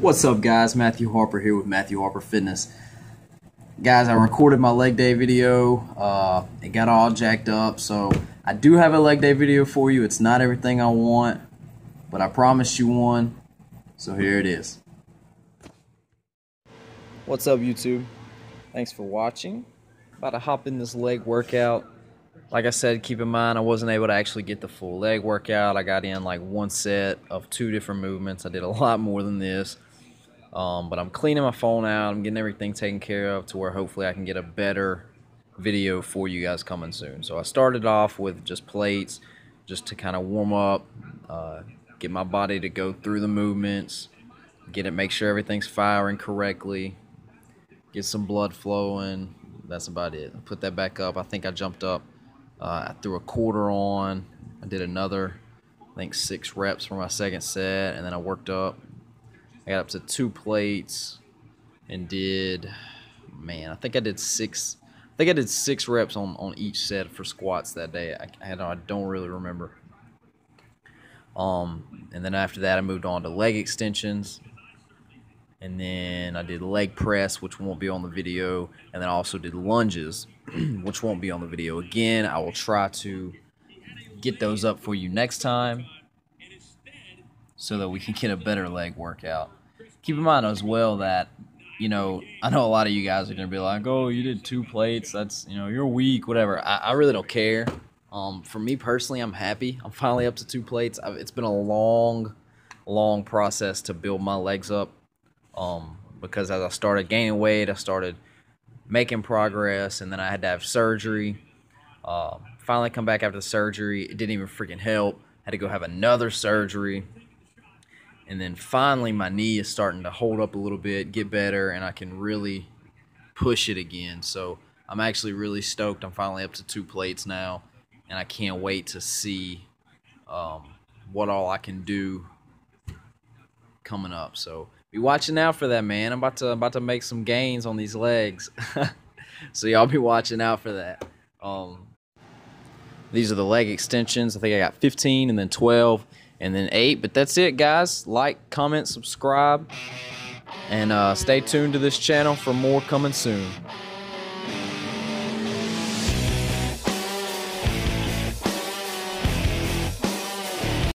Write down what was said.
What's up guys, Matthew Harper here with Matthew Harper Fitness. Guys, I recorded my leg day video, uh, it got all jacked up, so I do have a leg day video for you. It's not everything I want, but I promised you one, so here it is. What's up YouTube? Thanks for watching. About to hop in this leg workout. Like I said, keep in mind I wasn't able to actually get the full leg workout. I got in like one set of two different movements. I did a lot more than this. Um, but I'm cleaning my phone out. I'm getting everything taken care of to where hopefully I can get a better video for you guys coming soon. So I started off with just plates just to kind of warm up, uh, get my body to go through the movements, get it, make sure everything's firing correctly, get some blood flowing. That's about it. Put that back up. I think I jumped up uh, I threw a quarter on. I did another, I think six reps for my second set, and then I worked up. I got up to two plates and did, man, I think I did six. I think I did six reps on, on each set for squats that day. I, I, I don't really remember. Um, and then after that, I moved on to leg extensions. And then I did leg press, which won't be on the video. And then I also did lunges, which won't be on the video. Again, I will try to get those up for you next time so that we can get a better leg workout. Keep in mind as well that, you know, I know a lot of you guys are to be like, oh, you did two plates. That's, you know, you're weak, whatever. I, I really don't care. Um, for me personally, I'm happy. I'm finally up to two plates. I've, it's been a long, long process to build my legs up um, because as I started gaining weight, I started – making progress, and then I had to have surgery. Uh, finally, come back after the surgery. It didn't even freaking help. Had to go have another surgery. And then finally, my knee is starting to hold up a little bit, get better, and I can really push it again. So I'm actually really stoked. I'm finally up to two plates now, and I can't wait to see um, what all I can do coming up. So be watching out for that, man. I'm about to about to make some gains on these legs. so y'all be watching out for that. Um, these are the leg extensions. I think I got 15 and then 12 and then 8. But that's it, guys. Like, comment, subscribe, and uh, stay tuned to this channel for more coming soon.